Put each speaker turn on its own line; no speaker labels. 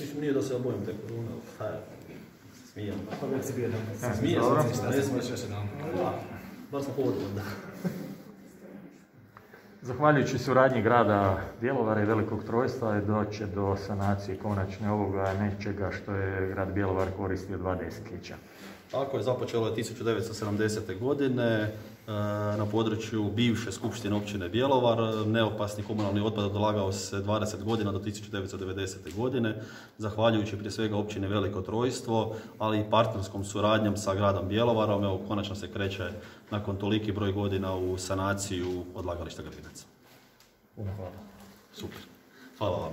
Mislim, nije da se obojim te korune, šta je, smijem.
Pa već si bio jedan.
Smije
dobro.
se, ne smiješ još jedan. Bar sam hodio onda.
Zahvaljujući suradnji grada Bjelovara i Velikog Trojstva doće do sanacije konačne ovoga nečega što je grad Bjelovar koristio dva desetljeća.
Tako je, započelo je 1970. godine na području bivše skupštine općine Bjelovar. Neopasni komunalni otpad odlagao se 20 godina do 1990. godine, zahvaljujući prije svega općine Veliko Trojstvo, ali i partnerskom suradnjom sa gradom Bjelovarom. Evo, konačno se kreće nakon toliki broj godina u sanaciju odlagališta Grbinaca. Super. Hvala vam.